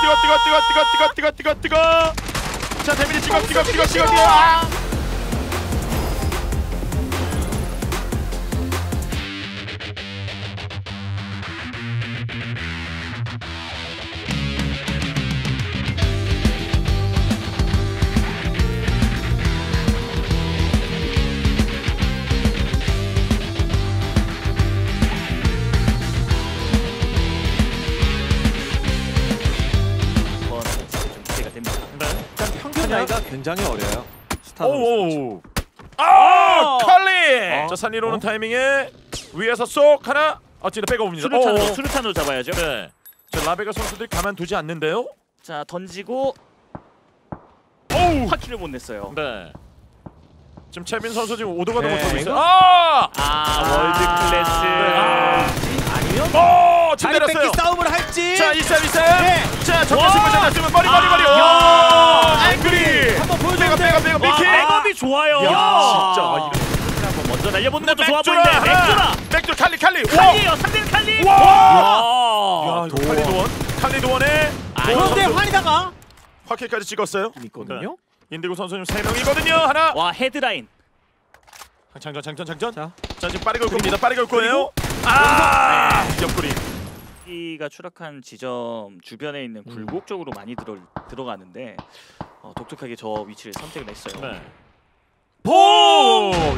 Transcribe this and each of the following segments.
뜨거 뜨거 뜨거 뜨거 뜨거 뜨거 뜨거 뜨거 자 데미지 찍어 찍어 찍어 찍어 찍어 나이가 굉장히 어려요. 스타는 오오 아 칼리 어? 자 산리로 오는 타이밍에 위에서 쏙 하나 어찌나 백업입니다 수류탄으로 오. 수류탄으로 잡아야죠. 네. 자 라베가 선수들이 가만두지 않는데요 자 던지고 오우 화키를 못 냈어요. 네 지금 채빈 선수 지금 오도가도 네, 못하고 있어요 아! 아 월드 클래스. 아. 아니면 다리 내렸어요 뺏기 싸움을 할지. 자 이쌤 이쌤 네. 자 와! 정면승부 잡았으면 머리 머리 머리 아, 오! 앵그리 한번 보여주는데. 빼가 빼가 와, 미키 백업이 좋아요. 야 진짜 아, 이런 한번 먼저 날려보는 것도 좋아 맥주라 보이는데 맥주라. 맥주 칼리 칼리 칼리요. 상대는 칼리. 와! 와. 야 칼리 도원 칼리 도원의 아, 도원 그런데 선수 환희다가 화킬까지 찍었어요 있거든요. 인디고 선수님 세 명이거든요 하나 와 헤드라인. 장전 장전 장전 자. 자 지금 빠르게 올 겁니다 빠르게 올 거예요 아 옆구리 기가 추락한 지점 주변에 있는 음. 굴곡 쪽으로 많이 들어 들어가는데 어, 독특하게 저 위치를 선택을 했어요. 네 보!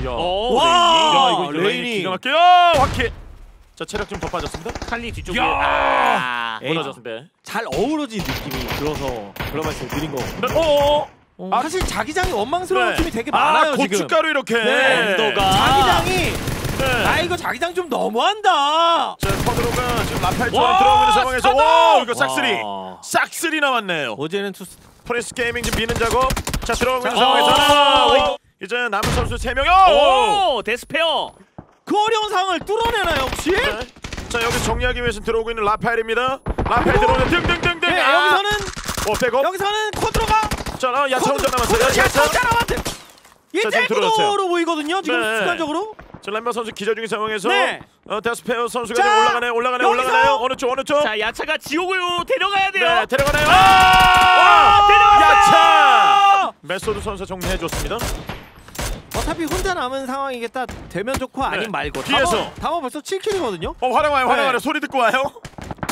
야. 어, 와! 야 이거 레인이. 기가 막혀요 화킬 자 체력 좀 더 빠졌습니다 칼리 뒤쪽에 야! 아. 무너졌습니다 잘 어우러진 느낌이 들어서 글로벌에서 느린 거. 네. 오! 아, 사실 자기장이 원망스러운 네. 팀이 되게 아 많아요 지금. 고춧가루 이렇게 네. 언더가. 자기장이 네. 아 이거 자기장 좀 너무한다. 자 퍼드로가 지금 라팔처럼 와, 들어오고 있는 상황에서! 오 이거 싹쓸이 와. 싹쓸이 나왔네요 어제는 투스 프레스 게이밍 지금 미는 작업 자 들어오고 있는 자, 상황에서 오! 이제 남은 선수 3명이 오! 오 데스페어. 그 어려운 상황을 뚫어내나요 혹시? 네. 자 여기 정리하기 위해서 들어오고 있는 라파엘입니다 라파엘 들어오는 등등등등 네, 아! 여기서는 어 백업 여기서는 쿼드로가 자 어, 야차 혼자 남았어요 야차 야차 남았대. 이 자, 지금 들어왔어요. 탱크도로 보이거든요 지금 네. 순간적으로. 자 램바 선수 기자 중인 상황에서 네. 어, 데스페어 선수가 자, 지금 올라가네요 올라가네요 여기서! 올라가네요 어느 쪽 어느 쪽 자 야차가 지옥으로 데려가야 돼요. 네 데려가네요 아! 아! 데려갔어요! 야차 메소드 선수 정리해 줬습니다 어차피 혼자 남은 상황이겠다. 되면 좋고 아님 말고. 네. 뒤에서. 다마, 다마 벌써 7킬이거든요. 어 화랑 와요 화랑 네. 와요 소리 듣고 와요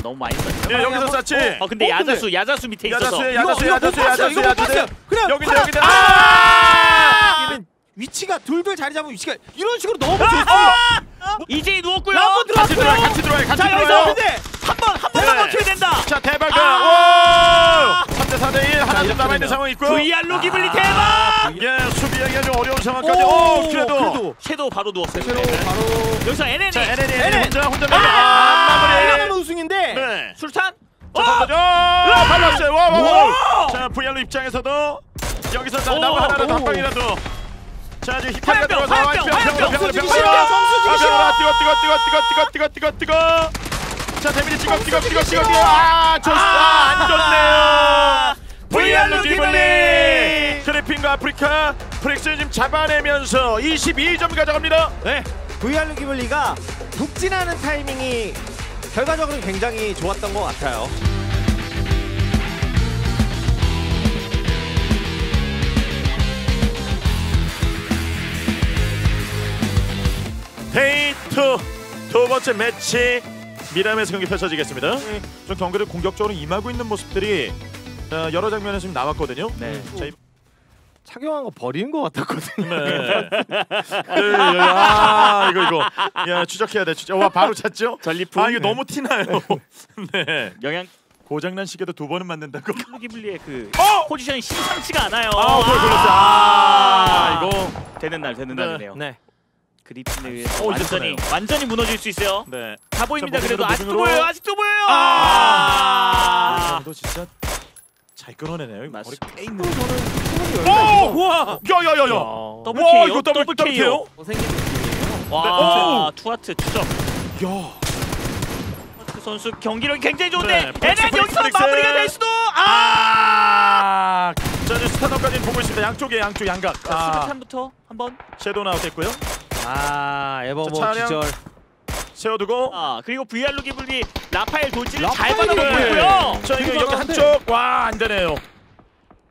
너무 많이 썼죠. 예 여기서 쐈지 어 근데 어, 근데- 야자수 야자수 밑에 있어서 야자수 야자수. 야자수 야자수 봤어요. 그냥 여기다 여기다 아! 아! 위치가 둘둘 자리 잡으면 위치가 이런 식으로 너무 좋습니다. 이제 누웠고요. 한번 같이 들어와요 들어왔고요. 같이 들어와요 같이 자 여기서 들어와요 근데 한번 한 번만 네. 버텨야 된다. 자 대박이야 아! 오 3대 4대 1 하나 좀 남아 있는 되면 상황 있고 VR로 기블리 대박. 예 수비하기가 좀 어려운 상황까지 오 그래도 섀도우 바로 누웠어요. 새로 네. 바로 여기서 NN이 자 NN. 혼자 혼자 아! 아 마무리 이러면 우승인데 네 술탄. 자 던져줘 발랐어요 와와와 와! 자 VR로 입장에서도 여기서 나- 오, 나무 하나라도 오. 한 방이라도 자 지금 히카리가 화염병, 들어와서 화염병, 화염병. 주기 아, 싫어. 병으로 뜨거 뜨거 뜨거 뜨거 뜨거 뜨거 뜨거 뜨거 자 데미지 찍어 찍어 찍어 찍어 찍어 아 좋다 안 좋네요 VR로 기블리 크리핀과 아프리카 프릭스 지금 잡아내면서 22점 가져갑니다 네. VR 기블리가 북진하는 타이밍이 결과적으로 굉장히 좋았던 것 같아요. Day 2 두 번째 매치 미라마에서 경기 펼쳐지겠습니다. 좀 경기를 공격적으로 임하고 있는 모습들이 어, 여러 장면에서 좀 나왔거든요. 네. 자, 이- 착용한 거 버리는 것 같았거든요. 네. 네, 아 이거 이거 야 추적해야 돼. 추적. 와 바로 찾죠? 전리품. 아 이거 너무 티나요. 네. 영양 고장난 시계도 두 번은 맞는다고. 기블리의 그 어! 포지션이 심상치가 않아요. 아, 그걸 걸렸어요. 아, 이거. 되는 날 되는 네. 날이네요. 네. 그리핀에 의해서 어, 이제 완전히 되네요. 완전히 무너질 수 있어요. 네. 다 보입니다. 자, 그래도 아직도. 보여요. 아직도 보여요. 아, 도 진짜 잘 끌어내네요. 이거 머리 맞습니다. 꽤 있는. 오! 와! 야야야야. 더블 와, KO, 이거 더블 더블 더블 KO. 생긴 느낌이에요. 와 오! 투하트 추적. 야. 투하트 선수 경기력이 굉장히 네, 좋은데 NN 프릭스, 여기서. 마무리가 될 수도. 아. 아! 자, 이제 스타너까지 보고 있습니다. 양쪽에 양쪽 양각. 자, 아, 수류탄부터 한번. 섀도우 나웃 됐고요. 아 에버모 자, 차량. 기절. 세워두고. 아 그리고 VR 기블리 라파엘 돌진을 잘 네. 있고요. 자 이거 여기. 한쪽 와 안 되네요.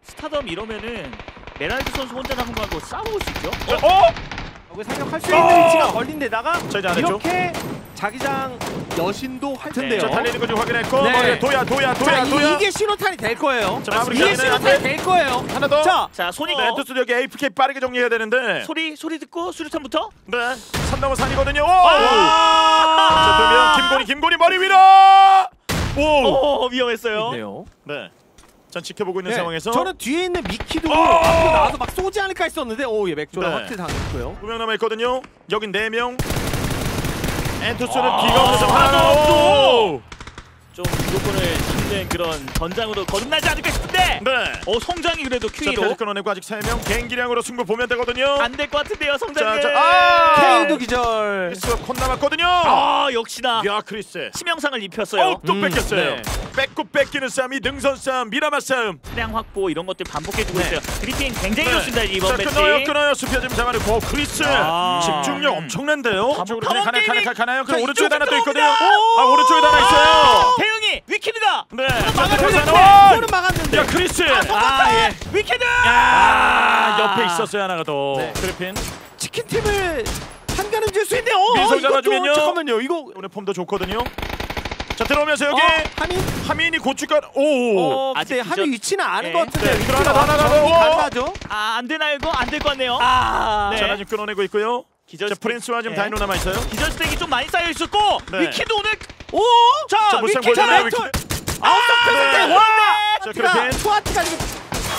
스타덤 이러면은 메랄드 선수 혼자 남은 거하고 싸워볼 수 있죠. 어? 여기 사격할 수 있는 위치가 걸린 데다가. 이렇게 자기장 여신도 할 텐데요. 자 달리는 거좀 확인했고 네. 머리에 도야 도야 자, 도야 이- 도야. 이게 신호탄이 될 거예요. 자, 이게 신호탄이 돼. 될 거예요. 하나 더. 자, 자 손이 네, 투수 여기 AFK 빠르게 정리해야 되는데. 소리 소리 듣고 수류탄부터. 네. 산 넘어 산이거든요. 오! 아! 자, 두명 김곤이 김곤이 머리 위로. 오! 오 위험했어요. 있네요. 네. 전 지켜보고 있는 네, 상황에서 저는 뒤에 있는 미키도 어! 앞으로 나와서 막 쏘지 않을까 했었는데 오, 예, 맥주랑 네. 확대 당했고요. 두 명 남아 있거든요. 여긴 네 명. 엔투스는 아, 비가 오면서 하나도 하나 없어. 없고. 좀 주도권을 잡는 그런 전장으로 거듭나지 않을까 싶은데. 네. 어 성장이 그래도 자, Q로 패스 끊어내고 아직 세 명. 개인기량으로 승부 보면 되거든요. 안 될 것 같은데요 자, 성장이. 자, 아! 케이도 기절. 크리스가 콘 남았거든요. 아 역시나 야, 크리스. 치명상을 입혔어요. 어, 또 음, 뺏겼어요. 네. 뺏고 뺏기는 싸움이 능선 싸움, 미라마 싸움. 차량 확보 이런 것들 반복해주고 네. 있어요. 그리핀 굉장히 네. 좋습니다 이번 자, 매치. 끊어요, 끊어요. 수피아 좀 잡아내고. 어, 크리스. 아. 집중력 엄청난데요. 아, 쪽으로 파워 그냥 가나, 가나, 게이밍. 가나, 가나요? 자, 그럼 오른쪽에 하나 또 있거든요. 아, 오른쪽에 하나 있어요. 대응이 위키드가 네. 거 원! 막았는데. 야, 크리스. 아, 예. 위키드. 아, 옆에 있었어요 하나가 더. 네. 그리핀. 치킨 팀을 한가름 질수 있는데 어, 민서 이것도 잡아주면요. 잠깐만요. 이거 오늘 폼도 좋거든요. 자 들어오면서 여기 어, 하민 하민이 고춧가루. 오. 어, 아직 하민 위치는 아는 네. 것 같은데 네, 위치가 하나 더, 하나 더, 정리 오. 가능하죠? 아, 안 되나요 이거? 안 될 것 같네요. 아, 네. 자 지금 끊어내고 있고요. 기절 자 프린스와 지금 네. 다이노 남아 있어요. 기절 스택이 좀 많이 쌓여 있었고 네. 위키드 오늘 오! 자, 자? 멘토. 위키- 아웃 네. 와! 자 투아티가 지금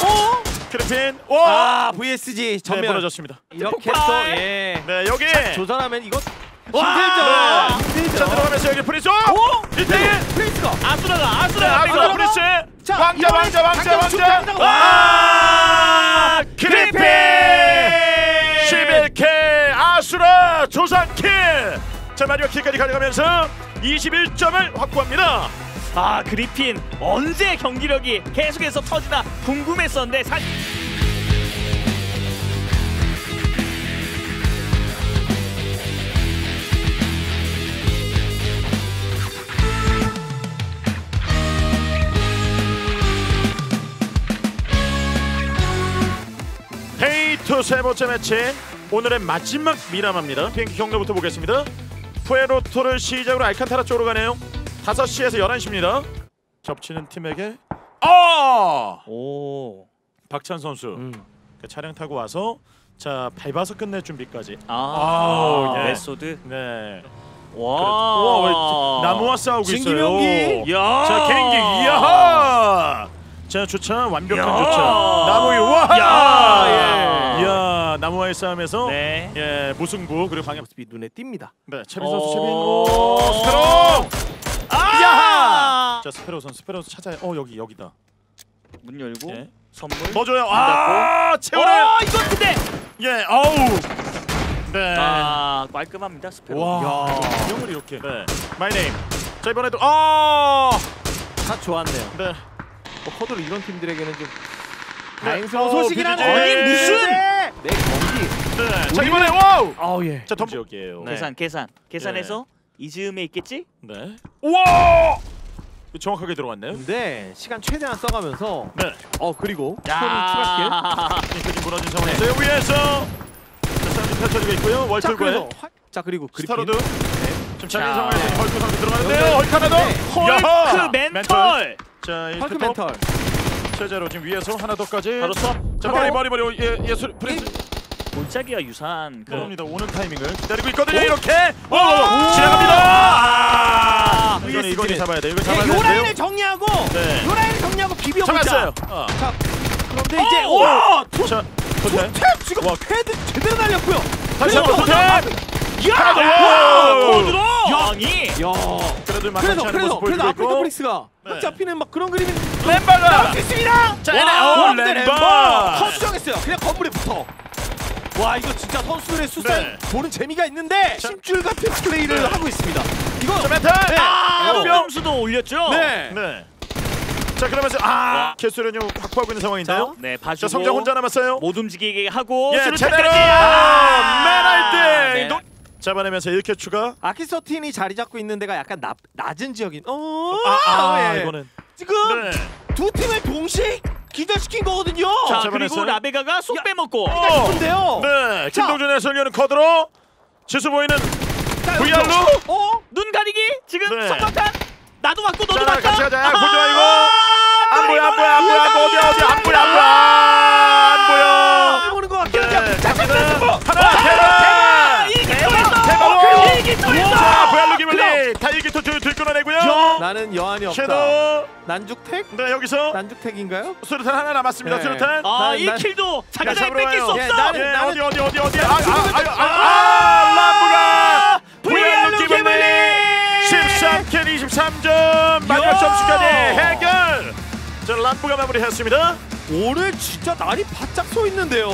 오! 그리핀. 와. 아, VSG 네 전면 무너졌습니다. 이렇게. 또 예. 네 여기. 조절하면 이거 와. 힘들죠. 네. 힘들죠. 자 들어가면서 여기 프린스. 오! 이태일. 프린스가 아수라가 네, 아수라가 아수라 프린스. 자, 왕자 왕자 왕자 왕자. 와. 그리핀. 11K 아수라 조상킬. 자 마지막 킬까지 가져가면서 21점을 확보합니다. 아 그리핀 언제 경기력이 계속해서 터지나 궁금했었는데 사실 헤이투 세 번째 매치 오늘의 마지막 미라마입니다. 비행기 경로부터 보겠습니다. 푸에르토를 시작으로 알칸타라 쪽으로 가네요. 5시에서 11시입니다. 접치는 팀에게 아! 오. 박찬 선수 음. 그 차량 타고 와서 자 밟아서 끝낼 준비까지. 아, 예. 메소드. 네. 와. 나무와 싸우고 진기명기. 있어요. 야. 자 개인기 이야. 자 주차 완벽한 야. 주차. 나무 위 와. 야. 예. 이야 나무와의 싸움에서 네. 예 무승부 그리고 방향 모습이 눈에 띕니다. 네 채빈 선수 오. 채빈 오 스페로 아! 자 스페로 선수 스페로 선수 찾아요 어 여기 여기다 문 열고 예. 선물. 뭐 줘요 아 채우네 어, 이거 근데 예 아우 네 아, 깔끔합니다. 스페로. 와 운영을 이렇게 네 마이 네임 자 이번에도 아네 다 좋았네요. 네. 뭐 커드로 이런 팀들에게는 좀 네. 다행스러운 BJJ. 아니, 무슨- 내 경기. 네. 자 이번에 와우 아우 예. 자 덤... 지역이에요 네. 계산 계산. 계산해서 이 즈음에 있겠지? 네 우와 정확하게 들어왔네요 근데 시간 최대한 써가면서 네 어 그리고 추가킬. 야. 링크진 무너진 상황에서요 위에서 자 싸움이 펼쳐지고 있고요 화... 자 그리고 그리핀. 스타로드 지금 자. 장인 상황에서 헐크 상태 들어가는데요 네. 헐크 하나 더 네. 헐크 멘털. 자 헐크 이 멘털. 최재로 지금 위에서 하나 더까지 바로 top. 자 머리 머리 머리 예 예술 프린스 골짜기와 유사한 그럽니다 오는 타이밍을 기다리고 있거든요 오? 이렇게 오, 오! 지나갑니다 아, 이거는 VSG. 이거는 잡아야 돼 이거 예, 잡아야 요 라인을 정리하고 네. 요 라인을 정리하고 비벼보자. 잡았어요 어. 자 그런데 이제 오! 와자 토템 탭 지금 와. 헤드 제대로 날렸고요. 다시 한번 야! 하나 더. 야! 오! 코드로! 야. 아니. 야. 그래도 만만치 그래서 그래서 그래서 아프리카 있고 브릭스가 네. 딱 잡히는 막 그런 그림이 램바가 나올 수 있습니다. 자 와, 와, 오 근데 램바 허수정했어요. 그냥 건물에 붙어. 와 이거 진짜 선수들의 수상 네. 보는 재미가 있는데 자. 심줄 같은 플레이를 네. 하고 있습니다. 이거 자 멘탈 아, 어. 명수도 올렸죠? 네. 네. 자 그러면서 아좀 확보하고 있는 상황인데요. 네, 자 봐주고 성장 혼자 남았어요. 못 움직이게 하고 예. 제대로 아! 맨할때 네. 노... 자 잡아내면서 1킬 추가. 아키서틴이 자리 잡고 있는 데가 약간 나, 낮은 지역인. 어, 아, 아 예. 이거는. 지금 네. 두 팀을 동시에 기절시킨 거거든요. 자 잡아냈어요. 그리고 라베가가 쏙 빼먹고 어. 네. 자. 김동준 해설위원은 커드로 지수 보이는 자, VR로. 어? 눈 가리기 지금 네. 성광탄 나도 맞고 너도 자, 맞다 같이 가자. 아하! 보지 마, 이거. 안 보여 안 보여 안 보여 안 보여 어디 안 보여 안 보여 안 보여. 보는 것 같긴 네. 한데. 자. 자, 하나 대박. 자 보얄로 기블리 다 이기 또 들- 들끓어내고요. 나는 여한이 없다. 섀도우. 난죽택? 네 여기서 난죽택인가요? 수류탄 하나 남았습니다. 네. 수류탄. 아 난- 이 난- 킬도 잡으러 뺏길 수. 없어 예, 나는- 예, 나는- 어디 어디 어디 어디 아, 아, 아, 아, 아, 람부가 VR로 VR로 기블리 13킬 23점 마지막 야! 점수까지 해결. 자 람부가 마무리했습니다. 오늘 진짜 날이 바짝 서 있는데요.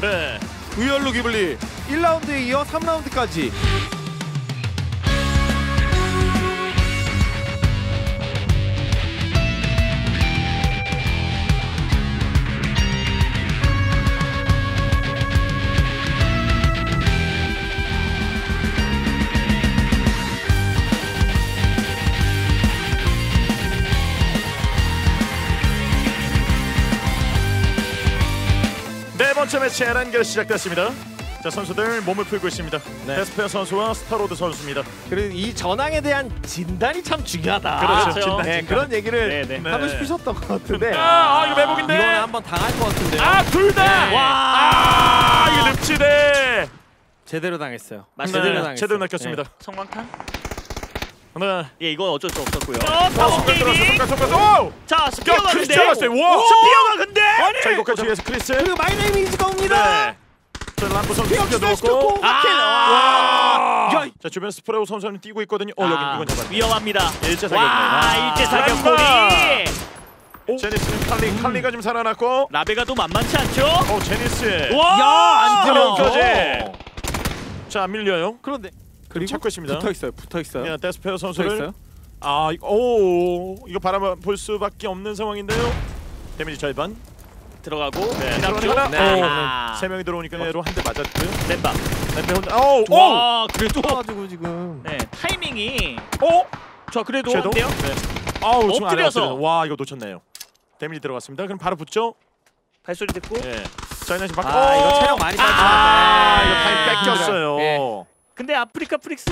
네. 위얼로 기블리 1라운드에 이어 3라운드까지 네 번째 매치 에란겔 시작됐습니다. 자 선수들 몸을 풀고 있습니다. 데스페어 선수와 스타로드 선수입니다. 그리고 이 전황에 대한 진단이 참 중요하다. 그렇죠. 그렇죠. 진단, 네, 진단. 그런 얘기를 네, 네. 하고 네. 싶으셨던 것 같은데 아, 아 이거 매복인데. 이거는 한번 당할 것 같은데요. 아둘 다. 네. 와아 이거 늪지대. 제대로 당했어요. 맞습니다. 제대로 네, 당했어요. 제대로 낚였습니다. 섬광탄 네. 예 이건 어쩔 수 없었고요 어, 어, 게이밍! 자 스피어가 근데! 스피어가 근데 자 이거까지 위해서 크리스. 그리고 마이네이미즈가 옵니다. 네. 자 람보 선수 피어 뛰어들었고. 아! 킬. 와. 야, 자 주변 스프레우 선수는 뛰고 있거든요. 어 여기 아, 이건 잡았네. 위험합니다 일제 와 사격이네. 일제 람바! 사격골이 제니스는 칼리 칼리가 좀 살아났고. 라베가도 만만치 않죠 어 제니스. 와 야, 안 들어가죠. 들어가죠. 자 밀려요. 그런데 그리고 찾고 있습니다. 붙어 있어요. 붙어 있어요. 예, 데스페어 선수를. 아 오 이거 바라볼 수밖에 없는 상황인데요. 데미지 절반. 들어가고 네? 네. 오, 아. 세 명이 들어오니까 얘로 한 대 맞았고요. 램바 네, 혼자. 오, 오, 와 그래도 가지고 지금 네 타이밍이 오. 저 그래도? 한데요 네. 아우 엎드려서. 와 이거 놓쳤네요. 데미지 들어갔습니다. 그럼 바로 붙죠. 발소리 듣고 예. 자 이제 바아 이거 체력 많이 빠지는데 아 이거 타임 뺏겼어요. 네. 근데 아프리카 프릭스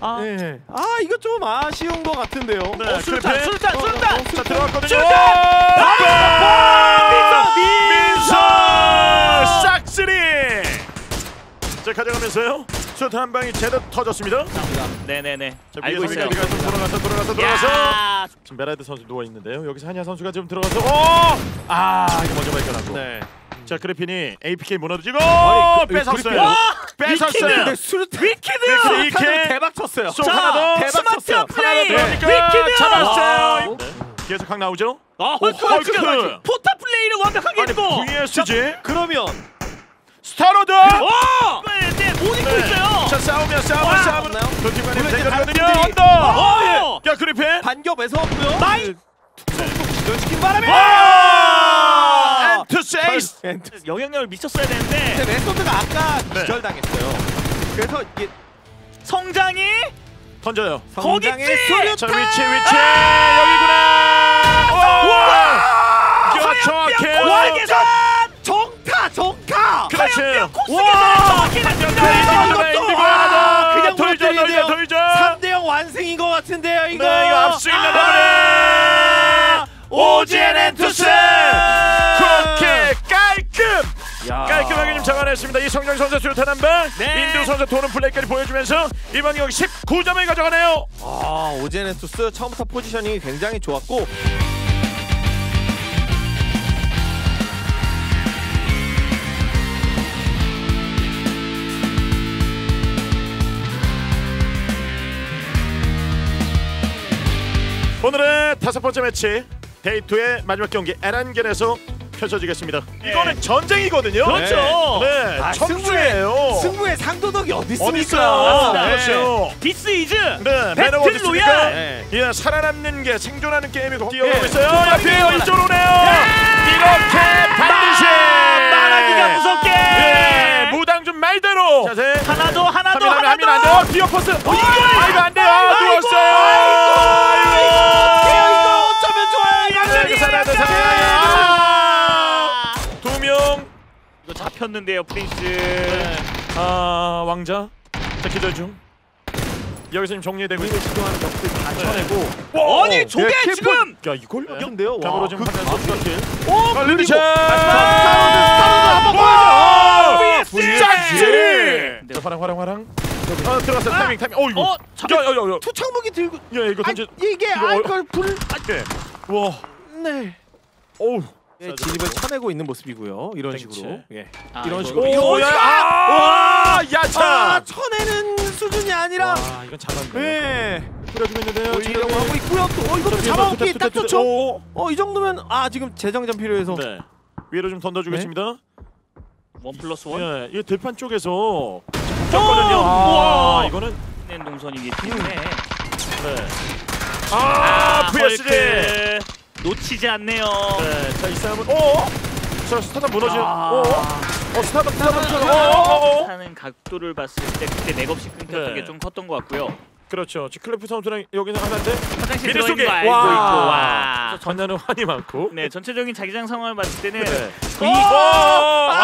아 네. 아 이거 좀 아쉬운 것 같은데요. 네, 어, 클리피. 술탄 어, 술탄 어, 자 들어갔거든요. 출전! 아! 민서! 민서 싹쓸이. 자 가져가면서요. 수탄 한 방이 제대로 터졌습니다. 네네네 자 알고 위에서 있어요 돌아가서 돌아가서 돌아가서. 야 지금 메라드 선수 누워 있는데요. 여기서 한야 선수가 지금 들어가서 오! 아 이거 먼저 발견하고. 네. 자 그래핀이 APK 무너지고 아니, 그- 뺏었어요. 그래핀. 와! 뺏었어요. 근데 수류탄 위키드 위키드! 대박 쳤어요. 쏙 자, 하나 더. 대박 쳤어요. 플레이 위키드 잡았어요. 와. 네. 뒤에서 각 나오죠. 아 오, 헐크가 헐크. 지금 포탑 플레이를 완벽하게 했고 VSG 그러면 스타로드. 와! 네, 못 잊고 네. 있어요 자 싸우면 싸우면 와. 싸우면. 다른 팀들이- 언더. 야 그리핀. 반격에서 없고요. 나이! 기절시킨 바람에 와! 엔투스 에이스. 엔트. 영향력을 미쳤어야 되는데 근데 레소드가 아까 네. 기절당했어요. 그래서 이게 성장이 던져요. 성장의! 수류탄. 자 위치 위치 여기구나. 와! 야 정확해요. 고학에서 정타 정타. 그렇지. 코스에서 정확히 그래서 이것도 인디고 와, 하나 그냥 돌죠 돌죠 무너뜨리는데요. 돌죠. 3대 0 완승인 것 같은데요 이거. 네 이거 앞서 있는 아! 더블. 오지엔 엔투스. 깔끔. 야. 깔끔하게 좀 잡아냈습니다. 이성정 선수 수류탄 한 방, 네. 인두 선수 도는 플레이까지 보여주면서 이번 경기 19점을 가져가네요. 아 오제네투스 처음부터 포지션이 굉장히 좋았고 오늘의 다섯 번째 매치 데이트의 마지막 경기 에란겔에서 펼쳐지겠습니다. 이거는 전쟁이거든요. 그렇죠. 네, 아, 청주예요. 승부의 상도덕이 어디 어디 있습니까? 있어요? 네. 그렇죠. 디스 이즈 네, 배틀 어디? 로얄! 네. 예, 살아남는 게 생존하는 게임이고 뛰어오고 예. 있어요. 빨리 옆에. 이쪽으로 오네요. 이렇게 반드시 말하기가 무섭게 예, 무당 좀 말대로. 하나 더 하나 더 하나 더. 돼요. 디어 퍼스. 어, 이거 아, 안 돼요. 아이고, 누웠어요. 잡혔는데요 프린스. 아 왕자. 자 기절 중. 여기서 지금 정리되고 있어. 시도하는 적들 다 쳐내고 와, 아니 저게 네, 킬포- 지금 야 이걸? 같은데요 와, 장으로 지금 그-. 어 걸리는 샷. 한번 와! VFC! 짝지리. 네. 자 화랑 화랑 화랑. 아 들어갔어 타이밍 타이밍. 어 이거. 어 잡. 야야야야. 투창무기 들고 야 이거 던져. 이게 이거 어- 불 네. 와. 네. 어우. 예, 진입을 쳐내고 있는 모습이고요. 이런 땡치. 식으로. 예. 아, 이런 이거- 식으로. 오, 이거 야, 아! 와, 아, 야차. 쳐내는 수준이 아니라 와, 이건 잘한다. 예. 뿌려주고 있는데요. 올리려고 하고 있고요. 또 어, 이것도 잡아먹기 딱 좋죠. 오. 어, 이 정도면 아, 지금 재정전 필요해서 네. 위로 좀 던져주겠습니다. 원 플러스 원. 예, 이거 들판 쪽에서 잡거든요. 우와. 와, 이거는 낸 동선이기 때문에. 네. 아, VSG. 헐크. 놓치지 않네요. 네, 자, 이 싸움은 오! 자, 스타트 무너지는 아. 오! 어. 오, 오, 오. 하는 각도를 봤을 때 그때 맥없이 끊겼던 네. 게좀 컸던 것 같고요. 그렇죠. 지금 클래프 선수랑 여기는 하나인데 화장실 들어있는 속에. 와. 와. 전자는 환이 많고. 네 전체적인 자기장 상황을 봤을 때는 네. 이- 오! 아,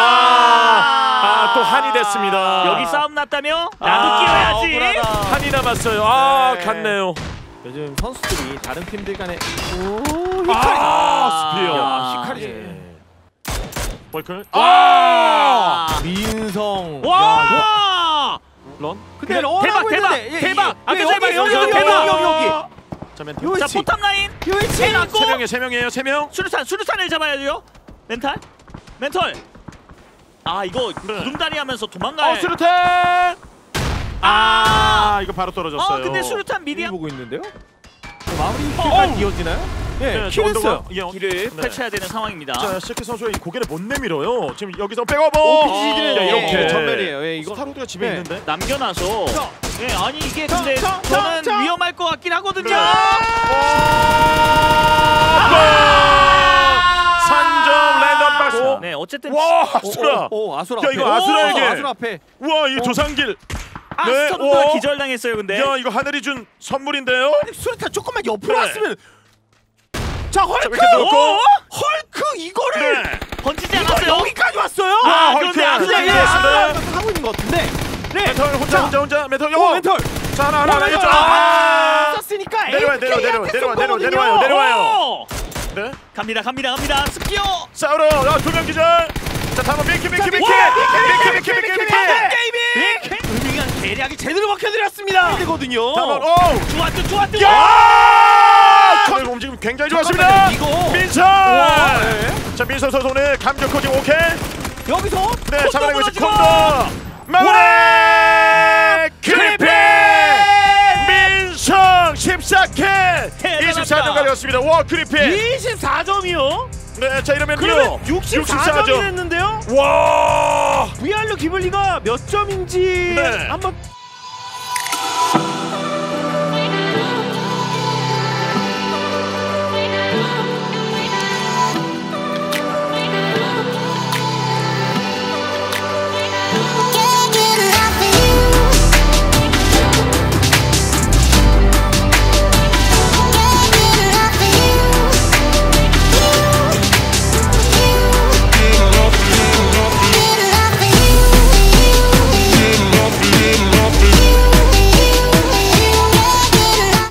아, 또 한이 됐습니다. 여기 싸움 났다며 나도 아, 끼워야지. 한이 남았어요. 아, 네. 갔네요. 요즘 선수들이 다른 팀들 간에 오, 히카리. 아, 스피어. 야, 히카리. 예. 월클. 아! 아! 민성. 야, 와! 런. 근데 런 대박, 대박, 예, 대박. 예, 아까 예, 전에 여기, 여기, 대박. 여기, 여기, 여기. 자, 포탑 라인 요이치. 세 명이에요. 세 명이에요. 세 명. 수류탄 수류탄을 잡아야 돼요. 멘탈 멘털. 아 이거 네. 구름다리 하면서 도망가야. 어, 수류탄. 아, 이거 바로 떨어졌어요. 어 근데 수류탄 미리 미리 보고 있는데요. 마무리 어, 킬까지 어우. 이어지나요? 예, 네, 킬했어요. 예, 어, 길을 네. 펼쳐야 되는 상황입니다. 자, 시크 선수의 이 고개를 못 내밀어요. 지금 여기서 백업. 오피지들은 야, 이렇게 예, 전멸이에요. 예, 이거 스타로드가 집에 네. 있는데. 남겨놔서 자, 예 아니 이게 자, 근데 자, 저는 자. 위험할 것 같긴 하거든요. 네. 아! 네 어쨌든 와, 오, 아수라. 오, 오, 아수라 야, 앞에. 이거 아수라에게. 오, 아수라 앞에. 우와, 이거 조상길. 아 네, 스톱도 어. 기절당했어요 근데. 야, 이거 하늘이 준 선물인데요. 수류탄 조금만 옆으로 네. 왔으면. 자, 헐크. 자. 어? 헐크 이거를 네. 번지지 이거 않았어요. 여기까지 왔어요. 와, 아, 헐크. 예, 예. 됐습니다. 하고 있는 것 같은데. 네. 메탈 혼자 혼자 혼자 메탈. 오, 요. 멘털. 자, 하나 하나 하나 오, 이쪽. 멘털. 아! 썼으니까 내려와요, 내려와, 내려와, 내려와. 내려와요, 내려와요. 오! 네. 갑니다 갑니다 갑니다 스피어. 싸우러. 야, 두명 기절. 자, 다음 미키 미키 미키. 와, 미키 미키 미키 미키. 게이밍. 계략이 제대로 먹혀드렸습니다. 되거든요. 오. 좋았죠 좋았죠. 야! 저 움직임 굉장히 좋았습니다. 이거. 와, 네. 자, 민서 선수 오늘 감격 코칭 오케이. 여기서 네, 잡아내고 있어. 콘도. 마무리. 크리핀. 민성 14킬. 대단합니다. 24점 가져갔습니다. 와, 크리핀. 24점이요. 네, 자 이러면요. 그러면 64 64점이 죠. 됐는데요? 와. VR로 기블리가 몇 점인지 네. 한번